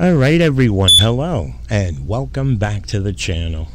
All right, everyone. Hello, and welcome back to the channel.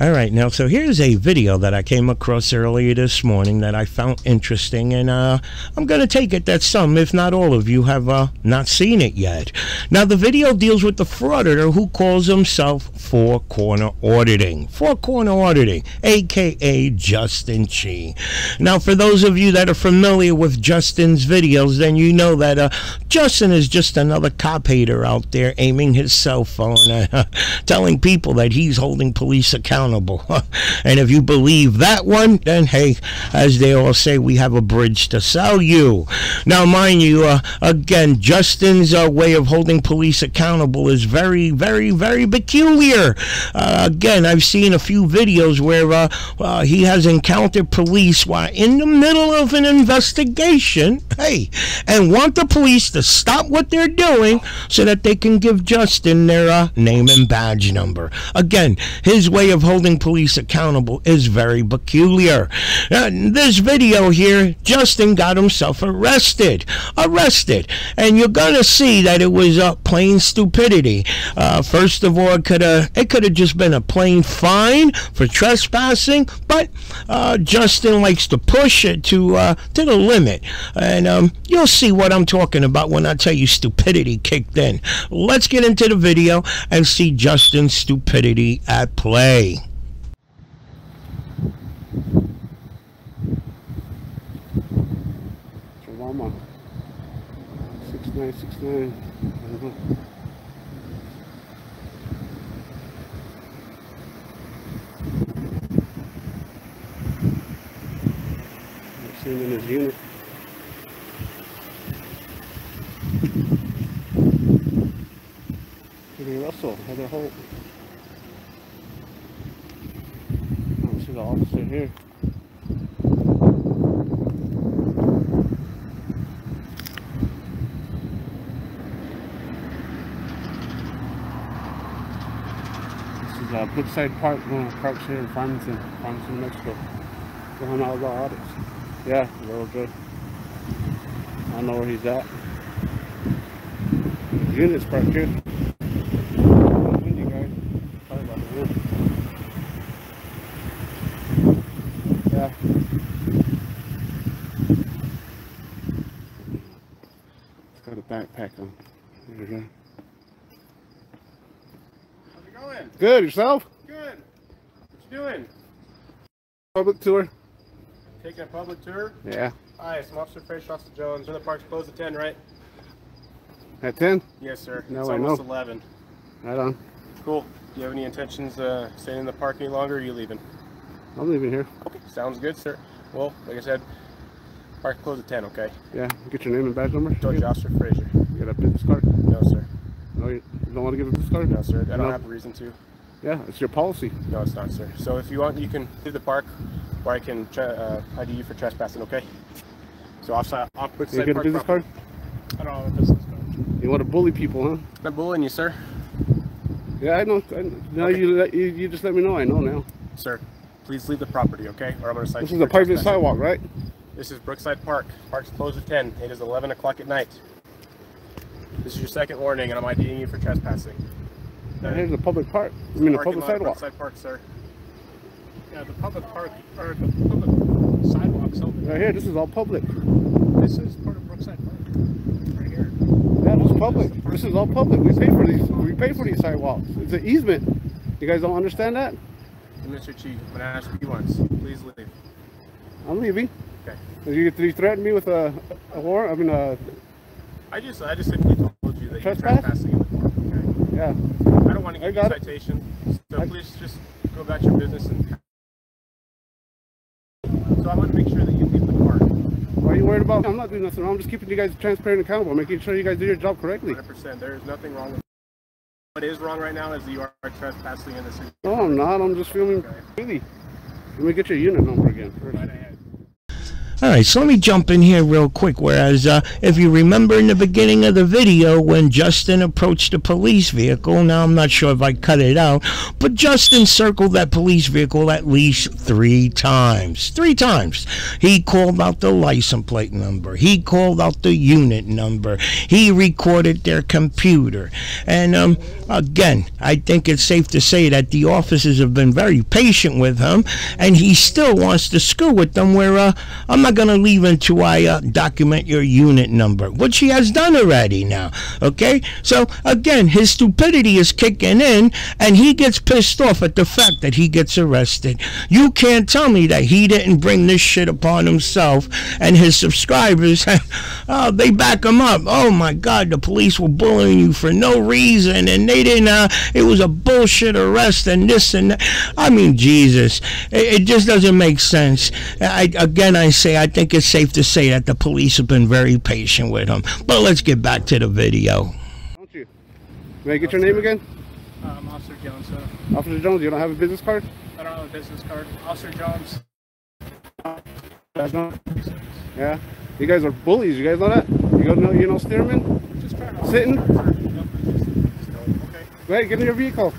All right, now, so here's a video that I came across earlier this morning that I found interesting, and uh, I'm going to take it that some, if not all of you, have uh, not seen it yet. Now, the video deals with the frauditor who calls himself Four Corner Auditing. Four Corner Auditing, aka Justin Chi. Now, for those of you that are familiar with Justin's videos, then you know that uh, Justin is just another cop hater out there aiming his cell phone, uh, telling people that he's holding police accountable. and if you believe that one, then hey, as they all say, we have a bridge to sell you. Now, mind you, uh, again, Justin's uh, way of holding police accountable is very, very, very peculiar. Uh, again, I've seen a few videos where uh, uh, he has encountered police while in the middle of an investigation, hey, and want the police to stop what they're doing so that they can give Justin their uh, name and badge number. Again, his way of holding police accountable is very peculiar. Uh, this video here, Justin got himself arrested. Arrested. And you're going to see that it was uh, plain stupidity. Uh, first of all, it could have it could have just been a plain fine for trespassing, but uh, Justin likes to push it to uh, to the limit. And um, you'll see what I'm talking about when I tell you stupidity kicked in. Let's get into the video and see Justin's stupidity at play. Chihuahua. 6969. Uh-huh. I've seen in his unit. Heather Russell, Heather Holt. I see the officer here. Uh, Park, one of the parks here in Farmington, Farmington, Mexico. Going all the audits. Yeah, real good. I know where he's at. The unit's parked here. Yeah. Got a backpack on. There you go. Going? Good, yourself? Good. What you doing? Public tour? Taking a public tour? Yeah. Hi, I'm Officer Fraser Officer Jones. The park's closed at 10, right? At 10? Yes, sir. No, it's I almost know. 11. Right on. Cool. Do you have any intentions uh, staying in the park any longer or are you leaving? I'm leaving here. Okay. Sounds good, sir. Well, like I said, park closed at 10, okay? Yeah. Get your name and badge number. George You Officer Fraser. got a business card? No, sir. No, you you don't want to give a card? No, sir. I don't No. have a reason to. Yeah, it's your policy. No, it's not, sir. So if you want, you can leave the park or I can uh, ID you for trespassing, okay? So offside, off You get a Park business card? I don't have a business card. You want to bully people, huh? Not bullying you, sir. Yeah, I know. I, now Okay. you, let- you you just let me know. I know now. Sir, please leave the property, okay? Or I'm going to cite This is a private sidewalk, right? This is Brookside Park. Park's closed at 10. It is 11 o'clock at night. This is your second warning, and I'm IDing you for trespassing. Here's a public park. I mean, a public sidewalk. Brookside Park, sir. Yeah, the public park, or the public sidewalks open. Right here, this is all public. This is part of Brookside Park, right here. Yeah, this is public. This is all public. We pay for these. We pay for these sidewalks. It's an easement. You guys don't understand that? Mr. Chief, I'm going to ask you once. Please leave. I'm leaving. Okay. You, you threatened me with a, a warrant. I mean, uh, I just, I just simply told you that you're Trespass? trespassing in the park, okay? yeah. I don't want to give you a citation, so I- please just go about your business and. So I want to make sure that you leave the park. Why are you worried about? I'm not doing nothing wrong. I'm just keeping you guys transparent and accountable, making sure you guys do your job correctly. 100%. There is nothing wrong with What is wrong right now is that you are trespassing in the city. No, I'm not. I'm just feeling Okay. really. Let me get your unit number again first. Right ahead. All right, so let me jump in here real quick. Whereas, uh, if you remember in the beginning of the video when Justin approached the police vehicle, now I'm not sure if I cut it out, but Justin circled that police vehicle at least three times. Three times. He called out the license plate number, he called out the unit number, he recorded their computer. And um, again, I think it's safe to say that the officers have been very patient with him, and he still wants to screw with them. Where uh, I'm not going to leave until I uh, document your unit number, which he has done already now. Okay? So, again, his stupidity is kicking in, and he gets pissed off at the fact that he gets arrested. You can't tell me that he didn't bring this shit upon himself, and his subscribers, oh, they back him up. Oh my God, the police were bullying you for no reason, and they didn't, uh, it was a bullshit arrest, and this and that. I mean, Jesus, it, it just doesn't make sense. I, again, I say, I think it's safe to say that the police have been very patient with him. But let's get back to the video. Don't you? May I get your name again? Um, Officer Jones. Uh, Officer Jones, you don't have a business card? I don't have a business card. Officer Jones. That's not. Yeah. You guys are bullies. You guys know that? You guys know you know Stearman? Just trying to. Sitting? Okay. Go ahead, get in your vehicle.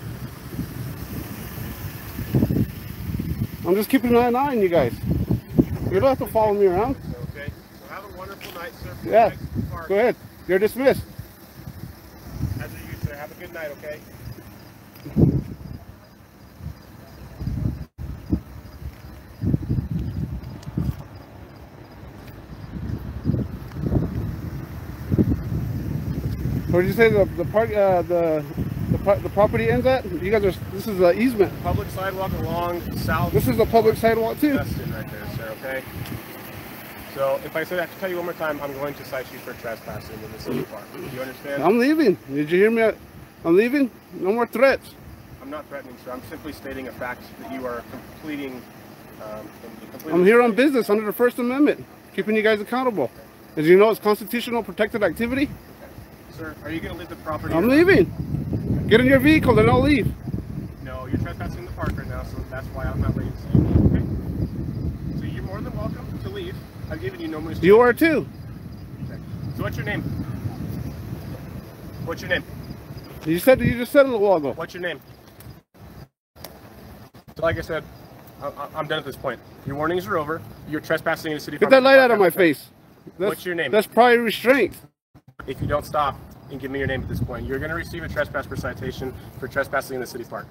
I'm just keeping an eye on you guys. You don't have to follow me around. Okay. So have a wonderful night, sir. Yeah. Thanks for the park. Go ahead. You're dismissed. As you used to. Have a good night, okay? Where did you say the the park uh, the the, the property ends at? You guys are. This is an easement. Public sidewalk along south. This is a public sidewalk too. Right okay? So if I said I have to tell you one more time, I'm going to cite you for trespassing in the city park. Do you understand? I'm leaving. Did you hear me? I'm leaving. No more threats. I'm not threatening, sir. I'm simply stating a fact that you are completing. Um, I'm here on business under the First Amendment, keeping you guys accountable. As you know, it's constitutional protected activity. Sir, are you going to leave the property? I'm leaving. Get in your vehicle and I'll leave. No, you're trespassing in the park right now, so that's why I'm not letting you see you. Okay? So you're more than welcome to leave. I've given you no numerous. You are too. Okay. So what's your name? What's your name? You said you just said it a while ago. What's your name? So like I said, I- I'm done at this point. Your warnings are over. You're trespassing in the city. Get that light out of my face. That's, What's your name? That's probably restraint. If you don't stop and give me your name at this point, you're going to receive a trespass citation for trespassing in the city park.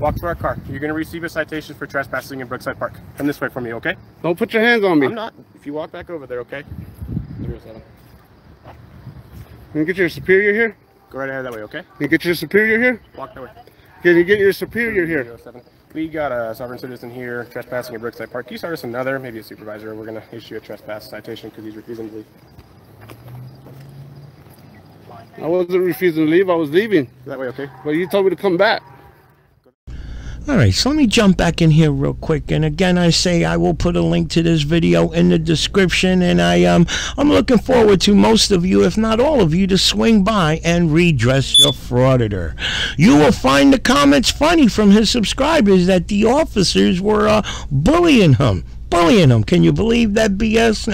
Walk to our car. You're going to receive a citation for trespassing in Brookside Park. Come this way for me, okay? Don't put your hands on me. I'm not. If you walk back over there, okay? Zero seven. Can you get your superior here? Go right ahead that way, okay? Can you get your superior here? Walk that way. Can you get your superior here? We got a sovereign citizen here trespassing in Brookside Park. Can you start us another, maybe a supervisor? We're going to issue a trespass citation because he's refusing to leave. I wasn't refusing to leave. I was leaving. That way, okay? But you told me to come back. All right, so let me jump back in here real quick. And again, I say I will put a link to this video in the description. And I um, I'm looking forward to most of you, if not all of you, to swing by and redress your frauditor. You will find the comments funny from his subscribers that the officers were uh, bullying him. Bullying him. Can you believe that BS?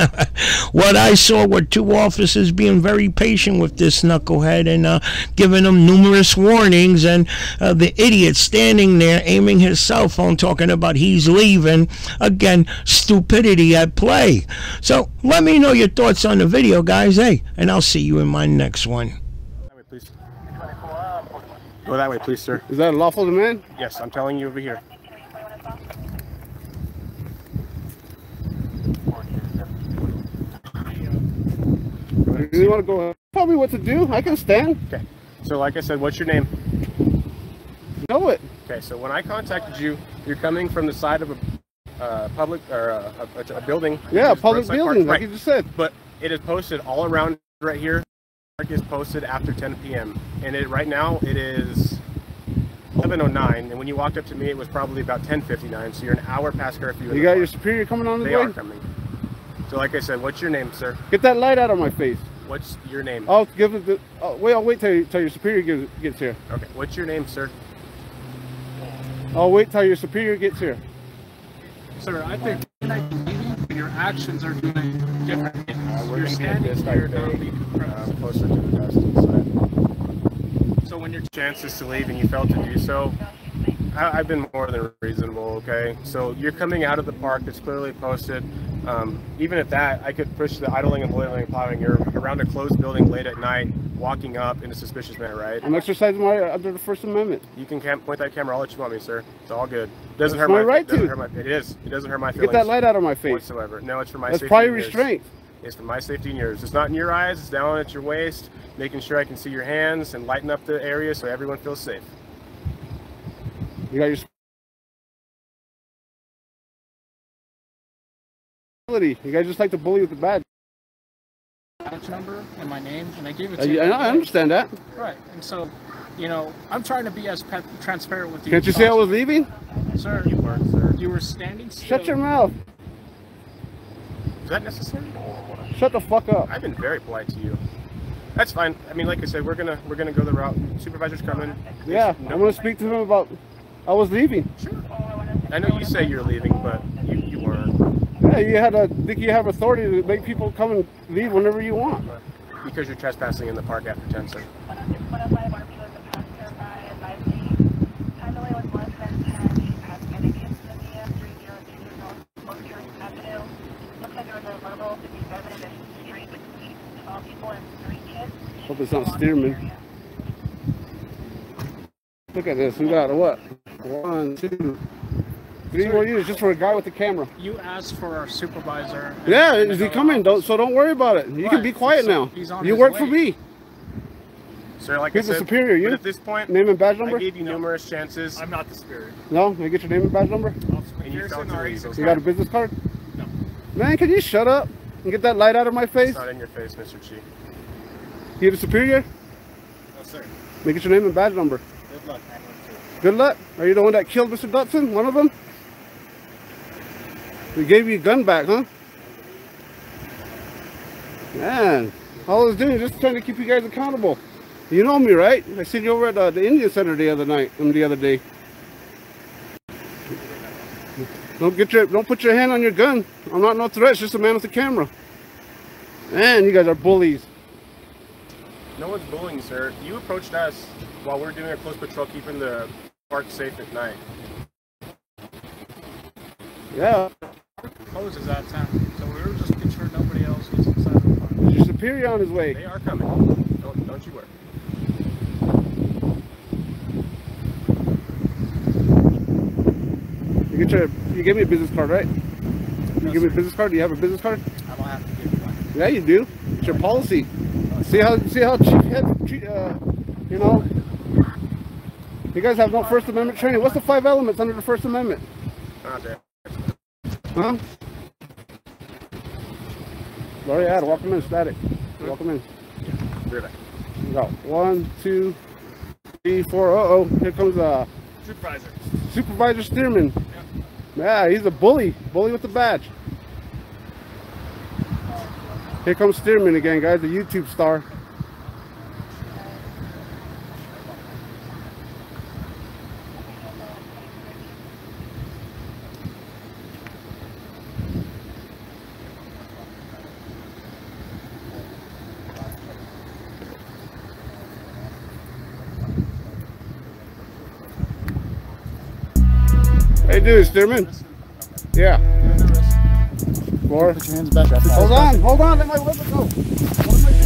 what I saw were two officers being very patient with this knucklehead and uh, giving him numerous warnings, and uh, the idiot standing there aiming his cell phone, talking about he's leaving. Again, stupidity at play. So let me know your thoughts on the video, guys. Hey, and I'll see you in my next one. Please. Go that way, please, sir. Is that a lawful demand? Yes, I'm telling you over here. You want to go? Tell me what to do. I can stand. Okay. So, like I said, what's your name? Know it. Okay. So, when I contacted you, you're coming from the side of a uh, public or a, a, a building. Yeah, It's public Brookside Park. building, like Right. you just said. But it is posted all around right here. Park is posted after 10 p.m. And it right now it is 11:09. And when you walked up to me, it was probably about 10:59. So you're an hour past curfew. You got park. your superior coming on the They way. are coming. So, like I said, what's your name, sir? Get that light out of my face. What's your name? I'll give it. The, oh, wait, I'll wait till, till your superior gets, gets here. Okay. What's your name, sir? I'll wait till your superior gets here. Sir, I think you're actions are doing different things. Uh, we're you're standing this here right now there, uh, closer to the dust inside. So when you're chances to leave and you failed to do so, I, I've been more than reasonable. Okay, so you're coming out of the park. It's clearly posted. Um, even at that, I could push the idling and loitering and plowing. You're around a closed building late at night, walking up in a suspicious manner, right? I'm exercising my under the First Amendment. You can point that camera all that you want me, sir. It's all good. It Doesn't It's hurt my right doesn't to. Hurt my, it is. It doesn't hurt my feelings. Get that light out of my face. whatsoever. No, it's for my That's safety. probably and yours. restraint. It's for my safety and yours. It's not in your eyes. It's down at your waist, making sure I can see your hands and lighten up the area so everyone feels safe. You got your responsibility. You guys just like to bully with the badge. badge number and my name, and I gave it I, to uh, you. I understand that. Right, and so, you know, I'm trying to be as pe- transparent with you. Can't you as see I was leaving? Sir, You weren't, sir. you were standing still. Shut your mouth. Is that necessary? Shut the fuck up. I've been very polite to you. That's fine. I mean, like I said, we're gonna we're gonna go the route. Supervisor's coming. Yeah, No- I'm gonna speak to him about. I was leaving. Sure. I know you say you're leaving, but you, you weren't Yeah, you had a think you have authority to make people come and leave whenever you want. because you're trespassing in the park after 10, sir. Hope it's not Stearman. Look at this. We got what? One, two, three more units just for a guy with a camera. You asked for our supervisor. Yeah, and is he coming? Don't so don't worry about it. You can be quiet So now. he's on You his work for me. Sir, like He's I the said, superior, you? at this point, Name and badge number. I gave you numerous chances. I'm not the spirit. No, can I get your name and badge number? And you failed to. You got a business card? No. Man, can you shut up and get that light out of my face? It's not in your face, Mr. Chi. You the superior? No, sir. Make it your name and badge number. Good luck. I want to. Good luck. Are you the one that killed Mr. Dutson? One of them? We gave you a gun back, huh? Man, all I was doing is just trying to keep you guys accountable. You know me, right? I seen you over at uh, the Indian Center the other night, um, the other day. Don't get your, don't put your hand on your gun. I'm not no threat. It's just a man with a camera. Man, you guys are bullies. No one's bullying, sir. You approached us while we're doing a close patrol, keeping the park safe at night. Yeah, Closes at 10. So we were just making sure nobody else gets inside the park. there's your superior on his way. They are coming. Don't, don't you worry. You get your, you gave me a business card, right? You give me a business card. Do you have a business card? I don't have to give you one. Yeah, you do. It's your policy. See how, see how chief head, treat, uh, you know. You guys have no First Amendment training. What's the five elements under the First Amendment? Not there. Huh? Lori, yeah, welcome in, static. Welcome in. Be right back. We got one, two, three, four. Uh oh, here comes uh, Supervisor. Supervisor Stearman. Yeah, he's a bully. Bully with the badge. Here comes Stearman again, guys, the YouTube star. Hey, dude, Stearman. Yeah. Four. Put your hands back. Hold on, hold on. Let my weapon go.